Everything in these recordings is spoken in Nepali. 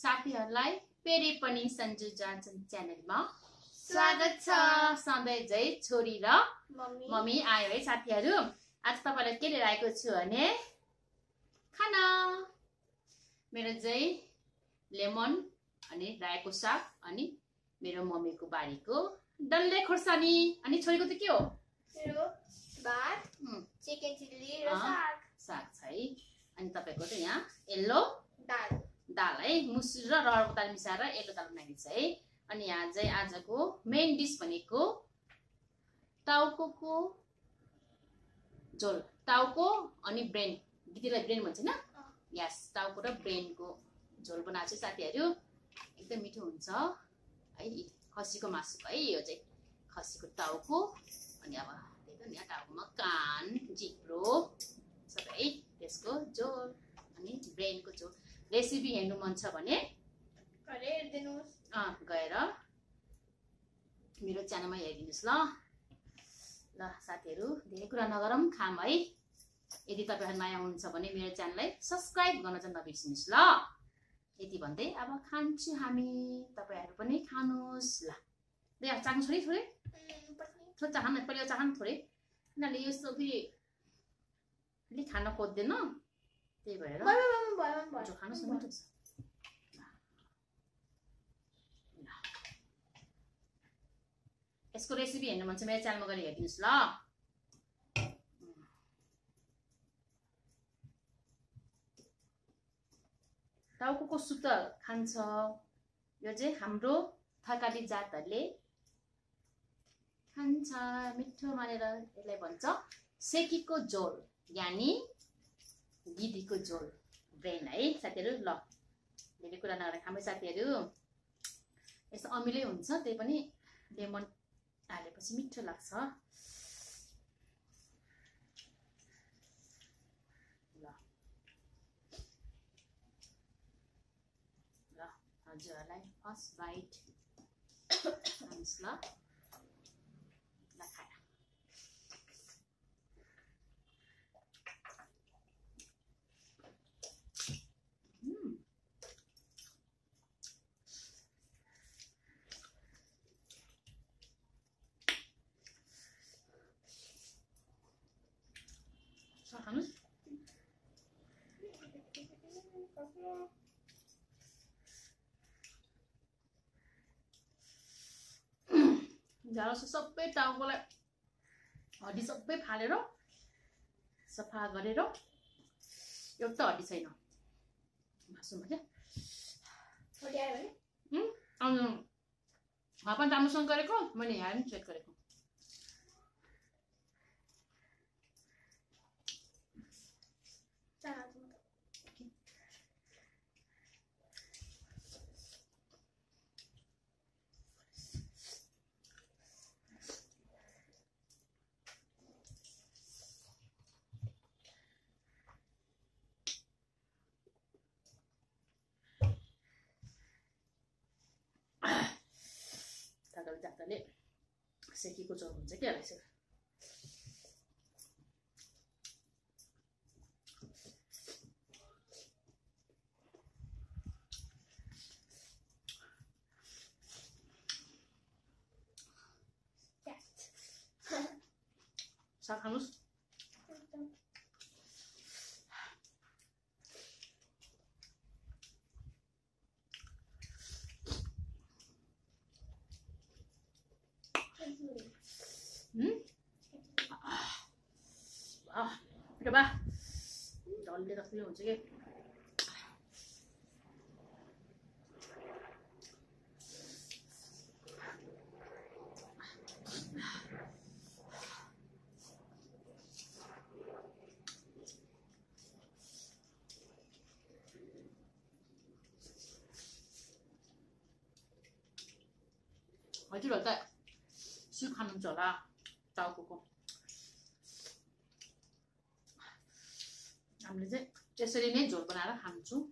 साथीहरूलाई फेरि पनि सन्जु जान्छन् च्यानलमा। स्वागत छ सधैँ झै छोरी र मम्मी। आयो है साथीहरू। आज तपाईँलाई के लिएर आएको छु भने खाना। मेरो चाहिँ लेमन अनि रायोको साग अनि मेरो मम्मीको बारीको डल्ले खोर्सानी। अनि छोरीको त के हो? मेरो भात उम्, चिकन चिल्ली र अँ। साग। साग छ है। अनि तपाईँको चाहिँ यहाँ यल्लो दाल। दाल है? मुसुर र रहरको दाल मिसाएर यल्लो दाल बनाइदिन्छ है? अनि यहाँ चाहिँ आजको मेन डिस भनेको टाउको झोल टाउको अनि ब्रेन। दिदीलाई ब्रेन भन्छ होइन। यस टाउको र ब्रेनको झोल बनाएको चाहिँ साथीहरू। एकदम मिठो हुन्छ है? खसीको मासु है? यो चाहिँ खसीको टाउको। अनि अब यहाँ टाउकोमा कान जिब्रो सबै त्यसको झोल अनि ब्रेनको झोल। रेसिपी हेर्नु मन छ भने गएर मेरो च्यानलमा हेरिदिनुहोस् ल। ल साथीहरू धेरै कुरा नगरौँ खाम है। यदि तपाईँहरू नयाँ हुनुहुन्छ भने मेरो च्यानललाई सब्सक्राइब गर्न चाहिँ नबिर्सिनुहोस् ल। यति भन्दै अब खान्छु हामी। तपाईँहरू पनि खानुहोस् ल। यहाँ चाख्नु छोरी थोरै। थोरै चाहन पहिला चाहन थोरै किनभने यस्तो फेरि अलिक खान खोज्दैन। त्यही भएर जो खानुहोस् न। यसको रेसिपी हेर्नु मन छ मेरो च्यानलमा गएर हेरिदिनुहोस् ल टाउको सुप त खान्छ यो चाहिँ हाम्रो थकाली जातहरूले खान्छ मिठो मानेर यसलाई भन्छ सेकीको झोल यानि गिदीको झोल ब्रेन है साथीहरू ल। धेरै कुरा नगरेर खामै साथीहरू। यस्तो अमिलै हुन्छ त्यही पनि लेमन हालेपछि मिठो लाग्छ। ल। ल हजुरहरूलाई फर्स्ट बाइट। ल खाएर Mm. छ खानुहोस् झाडो छ सबै टाउकोलाई हड्डी सबै फालेर सफा गरेर एउटा हड्डी छैन। मासुमा क्या भने? अनि पनि राम्रोसँग गरेको मैले यहाँ पनि चेक गरेको। जातले सेकेको चौर हुन्छ क्या रहेछ Cat. साग खानुहोस् मिठो बा डल्ले जस्तो हुन्छ कि हजुरहरू त सुप खानुहुन्छ होला टाउको हामीले चाहिँ त्यसरी नै झोल बनाएर खान्छौँ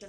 ल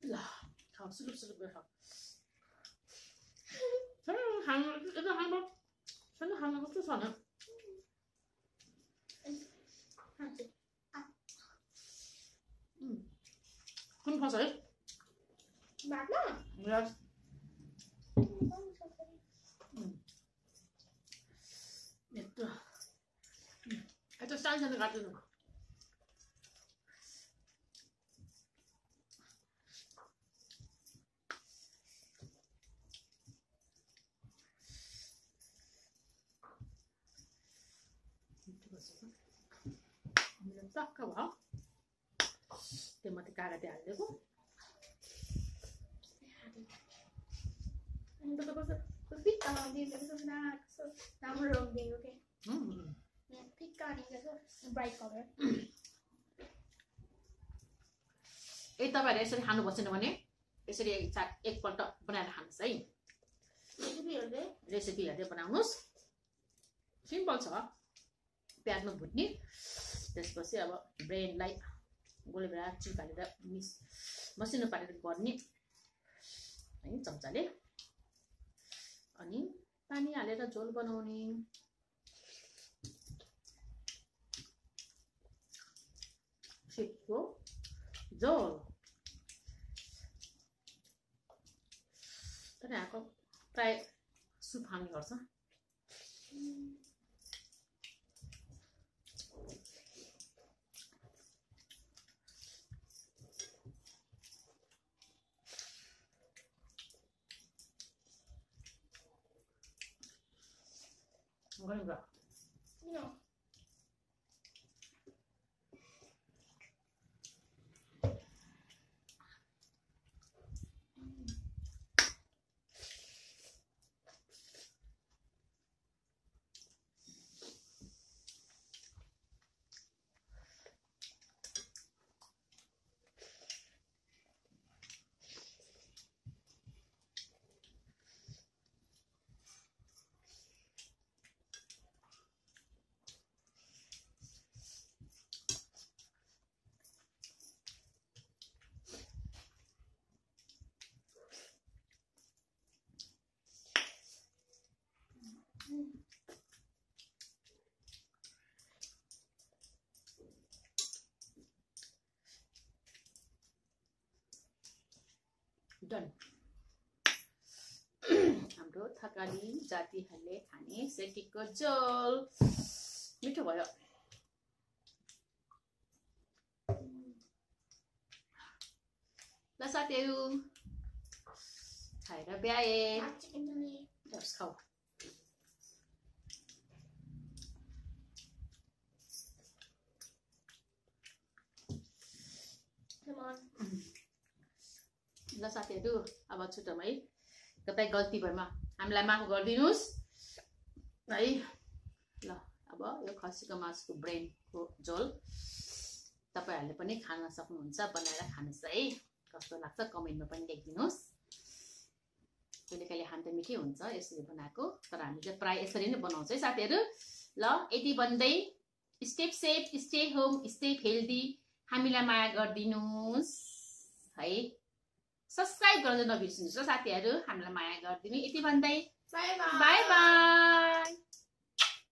是啊好是不是的不要好喊我这个还没反正喊了我做啥呢嗯他们怕谁妈妈我嗯，嗯，嗯对嗯还在山上那个就是 कािदिएको तपाईँहरू यसरी खानुपर् भने यसरी चाट एकपल्ट बनाएर खानुहोस् है रेसिपीहरूले बनाउनुहोस् सिम्पल छ प्याजमा भुट्ने। त्यसपछि अब ब्रेडलाई गोले बेला चिपालेर मिस मसिनो पारेर गर्ने है चम्चाले। अनि पानी हालेर झोल बनाउने। छिटो झोल। तर यहाँको प्राय सुप खाने गर्छ गरौँ र डन हाम्रो थकाली जातिहरूले खाने सेटीको जल। मिठो भयो। ल साथीहरू खाएर ब्याए खाऊ। Come on. ल साथीहरू अब छुटौँ है। कतै गल्ती भएमा हामीलाई माफ गरिदिनुहोस्। है ल अब यो खसीको मासुको ब्रेनको झोल तपाईँहरूले पनि खान सक्नुहुन्छ बनाएर खानुहोस् है। कस्तो लाग्छ कमेन्टमा पनि लेखिदिनुहोस्। कहिले कहिले खान त मिठै हुन्छ यसरी बनाएको। तर हामी चाहिँ प्रायः यसरी नै बनाउँछ है साथीहरू। ल यति भन्दै step safe stay home stay healthy हामीलाई माया गरिदिनुहोस्। है। सब्सक्राइब गर्न नबिर्सिनुहोस् ल साथीहरू। हामीलाई माया गरिदिनु। यति भन्दै बाई बाई।